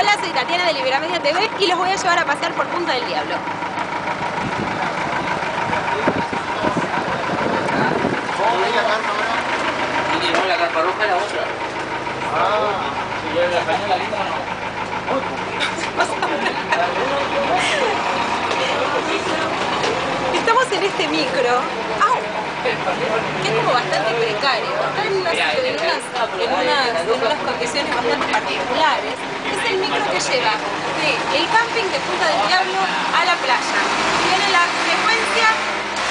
Hola, soy Tatiana de Liberamedia TV y los voy a llevar a pasear por Punta del Diablo. ¿Y no la carpa roja la otra? Estamos en este micro. Que es como bastante precario. Está en unas condiciones bastante particulares. Es el micro que lleva de el camping de Punta del Diablo a la playa. Tiene la frecuencia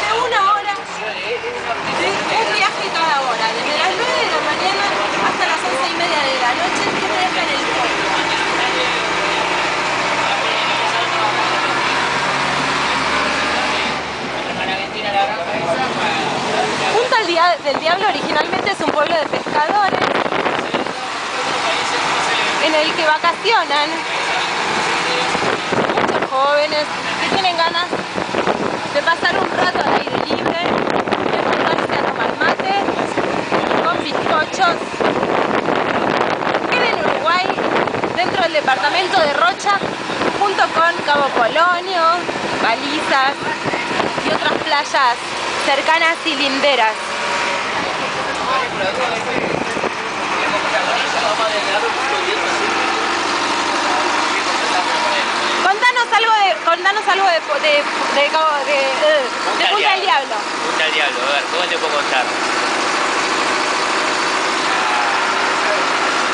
de una hora de un viaje cada hora, desde las 9 de la mañana hasta las 11 y media de la noche que te deja en el puerto. Punta del Dia- del Diablo originalmente es un pueblo de pescadores en el que vacacionan muchos jóvenes que tienen ganas de pasar un rato al aire libre, de juntarse a tomar mate con bizcochos. Queda en Uruguay, dentro del departamento de Rocha, junto con Cabo Polonio, Balizas y otras playas cercanas y linderas algo de, contanos algo de, de, de, Cabo- de, de Punta del Diablo. Punta del Diablo, a ver, ¿cómo te puedo contar?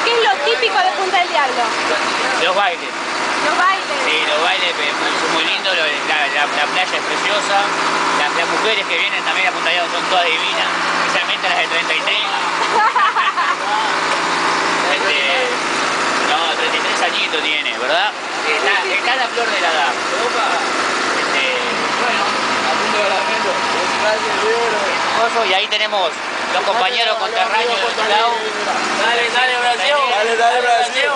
¿Qué es lo típico de Punta del Diablo? Los bailes. Los bailes. Sí, los bailes eh, son muy lindos, la, la- la playa es preciosa, las, las mujeres que vienen también a Punta del Diablo son todas divinas, especialmente las de 33. Este, no, 33 añitos tiene, ¿verdad? Está, está la flor de la edad. Este, bueno, hermoso, y ahí tenemos los compañeros conterráneos de otro lado. Dale, dale, Brasil. Dale, dale, Brasil.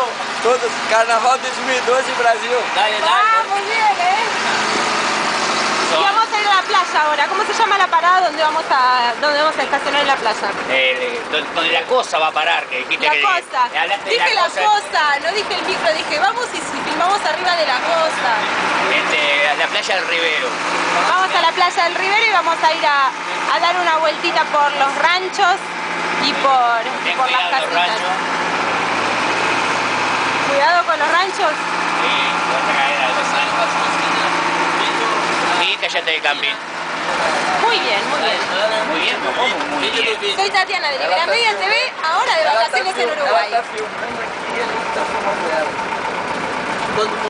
Todos, Carnaval 2012, Brasil. Dale, Ah, muy bien, ¿eh? A la playa ahora. ¿Cómo se llama la parada donde vamos a, donde vamos a estacionar en la playa? Eh, donde, la cosa va a parar, que dijiste La que de Dije la cosa. no dije el micro, dije vamos y si filmamos arriba de la costa. Este, a la playa del Rivero. Vamos a la playa del Rivero y vamos a ir a, a dar una vueltita por los ranchos y por, por las casitas. Cuidado con los ranchos. Sí, vas a caer algo. Y cállate del camping. Muy bien, muy bien. Muy bien. Muy bien. Soy Tatiana de Libera Media TV, ahora de vacaciones en Uruguay.